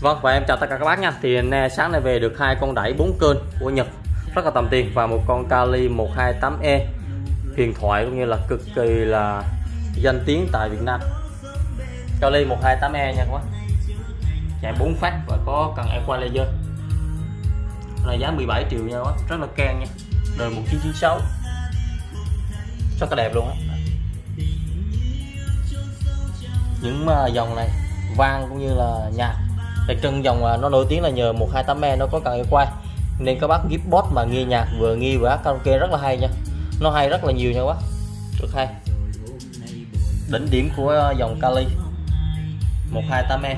Vâng và em chào tất cả các bác nha. Thì nè, sáng nay về được hai con đẩy 4 kênh của Nhật. Rất là tầm tiền. Và một con Kali 128E Huyền thoại cũng như là cực kỳ là danh tiếng tại Việt Nam. Kali 128E nha các bác. Chạy 4 phát và có cần Equalizer là giá 17 triệu nha các bác. Rất là can nha. Đời 1996 Rất là đẹp luôn á. Những à, dòng này vang cũng như là nhạc đặc trưng dòng à, nó nổi tiếng là nhờ 128e nó có cần quay. Nên các bác Gibbot mà nghe nhạc vừa nghe vừa hát karaoke rất là hay nha. Nó hay rất là nhiều nha các bác. Rất hay. Đỉnh điểm của à, dòng Kali 128e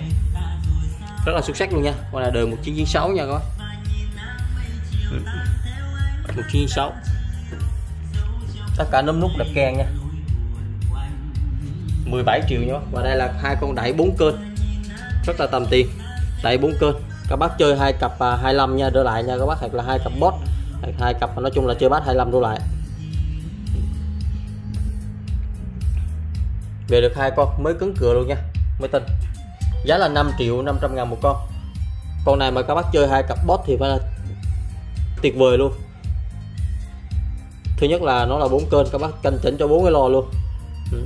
rất là xuất sắc luôn nha. Con là đời 1996 nha các bác. Ừ. 1996 tất cả nấm nút đẹp keng nha. 17 triệu nha và đây là hai con đẩy 4 kênh. Rất là tầm tiền đẩy 4 kênh các bác chơi hai cặp à, 25 nha đưa lại nha. Các bác hoặc là hai cặp bot. Hai cặp nói chung là chơi bát 25 đưa lại. Về được hai con mới cứng cửa luôn nha mới tin. Giá là 5 triệu 500 ngàn một con. Con này mà các bác chơi hai cặp bot thì phải là tuyệt vời luôn. Thứ nhất là nó là bốn kênh các bác canh chỉnh cho bốn cái lò luôn. Ừ.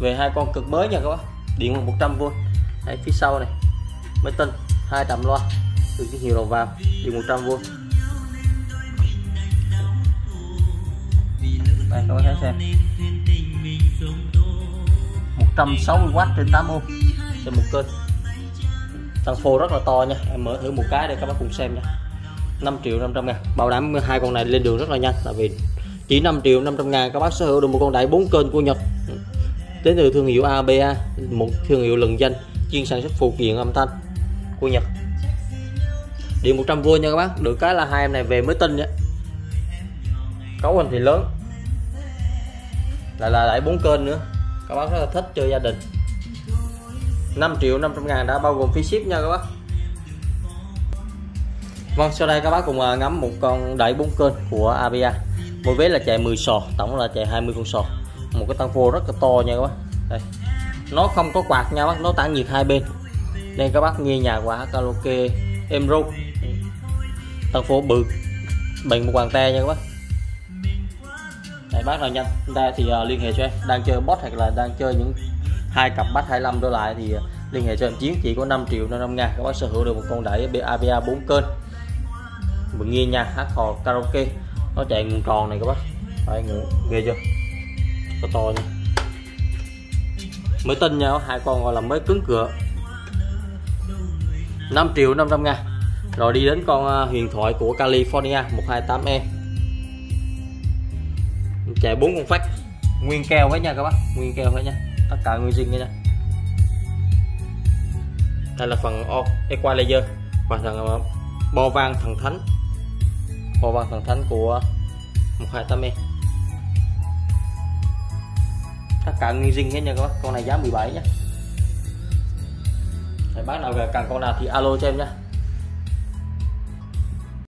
Về hai con cực mới nha các bác. Điện 100V Đấy, phía sau này máy tinh hai trạm loa. Từ cái hiệu đầu vào điện 100V đây, các bác thấy xem 160W trên 8 ohm trên một kênh tăng phô rất là to nha. Em mở thử một cái để các bác cùng xem nha. 5 triệu 500 ngàn. Bảo đảm hai con này lên đường rất là nhanh. Tại vì chỉ 5 triệu 500 ngàn các bác sở hữu được một con đại 4 kênh của Nhật. Đến từ thương hiệu ABA một thương hiệu lừng danh, chuyên sản xuất phụ kiện âm thanh của Nhật. Điện 100V nha các bác. Được cái là hai em này về mới tin nhé cấu hình thì lớn. Lại là lại bốn kênh nữa. Các bác rất là thích chơi gia đình. 5 triệu 500 ngàn đã bao gồm phí ship nha các bác. Vâng sau đây các bác cùng à, ngắm một con đẩy bốn kênh của Avia. Mỗi vé là chạy 10 sò, tổng là chạy 20 con sò. Một cái tăng vô rất là to nha các bác. Đây. Nó không có quạt nha bác, nó tản nhiệt hai bên nên các bác nghe nhạc và karaoke êm ru thành phố bự. Bình một bàn tay nha các bác. Đấy, bác nào nhanh. Ta thì uh, liên hệ cho em. Đang chơi bot hoặc là đang chơi những hai cặp bắt 25 đô lại thì uh, liên hệ cho em. Chiến chỉ có 5 triệu 500 ngàn. Các bác sở hữu được một con đẩy AVA 4 kênh. Mình nghe nhạc hát hò karaoke. Nó chạy nguồn tròn này các bác. Đấy, ghê chưa? To to nha mới tin nhau hai con gọi là mới cứng cửa. 5 triệu 500 ngàn. Rồi đi đến con à, huyền thoại của California 128E chạy bốn con phách. Nguyên keo hết nha các bác. Nguyên keo hết nha. Tất cả nguyên zin nha. Đây là phần equalizer. Và thằng à, bo vang thần thánh. Bo vang thần thánh của 128E tất cả nguyên zin hết nha các bác. Con này giá 17 nhé bác nào cần con nào thì alo cho em nhé